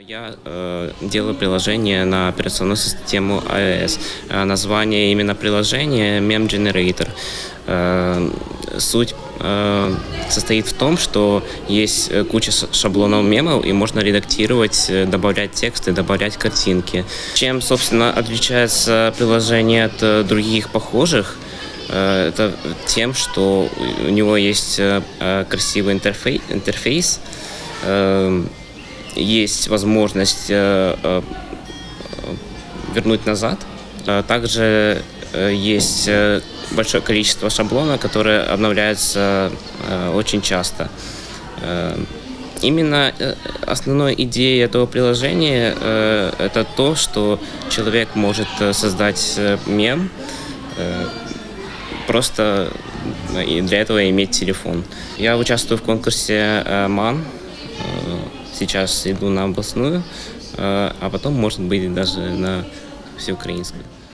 Я э, делаю приложение на операционную систему iOS. Э, название именно приложения Mem Generator. Э, суть э, состоит в том, что есть э, куча шаблонов мемов, и можно редактировать, э, добавлять тексты, добавлять картинки. Чем, собственно, отличается приложение от других похожих, это тем, что у него есть красивый интерфей- интерфейс, э, есть возможность э, э, вернуть назад. А Также э, есть э, большое количество шаблонов, которые обновляются э, очень часто. Э, Именно э, основной идеей этого приложения э, это то, что человек может э, создать э, мем, э, просто э, для этого иметь телефон. Я участвую в конкурсе э. Э, Сейчас иду на областную, э, а потом, может быть, даже на всеукраинскую.